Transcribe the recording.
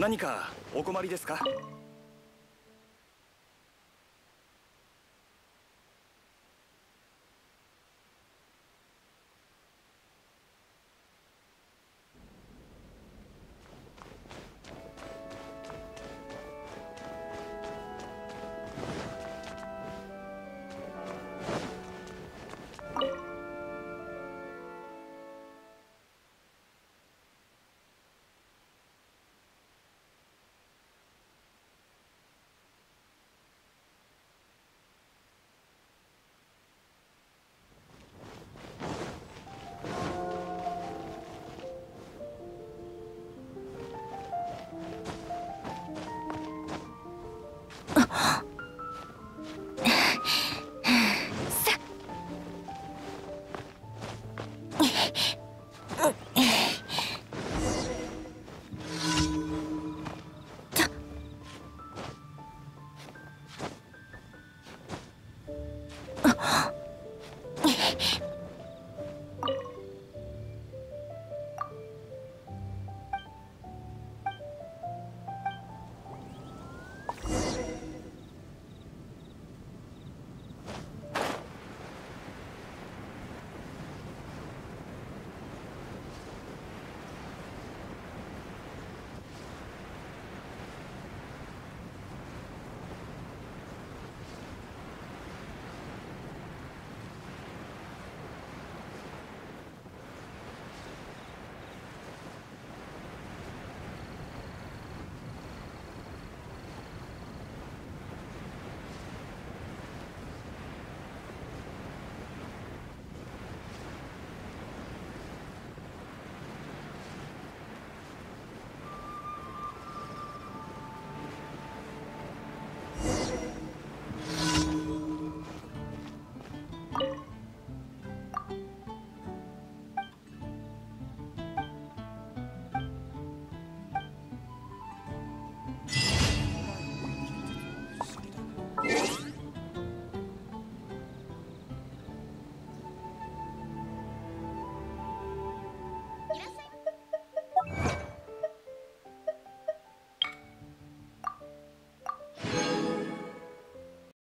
何かお困りですか？